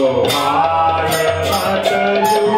Oh, I am